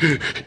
Heh